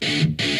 you